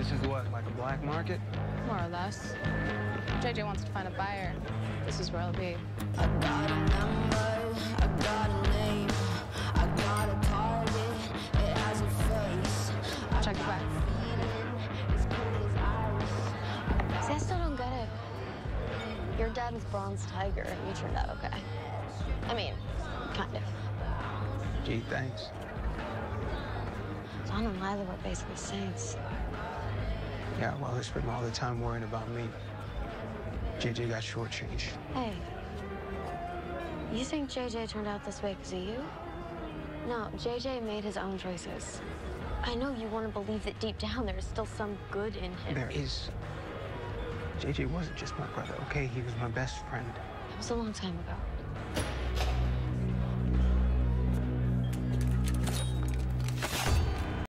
this is what, like a black market? More or less. JJ wants to find a buyer. This is where I'll be. I got a number, I got a name, I got a target, it has a face. I'll check it back. As as ice. See, I still don't get it. Your dad was Bronze Tiger, and you turned out okay. I mean, kind of. Gee, thanks. John and Lyla were basically saints. Yeah, well, they spent all the time worrying about me. JJ got shortchanged. Hey, you think JJ turned out this way because of you? No, JJ made his own choices. I know you want to believe that deep down there is still some good in him. There is. JJ wasn't just my brother, okay? He was my best friend. That was a long time ago.